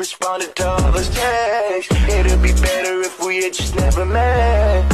responded to all his texts. It'd be better if we had just never met.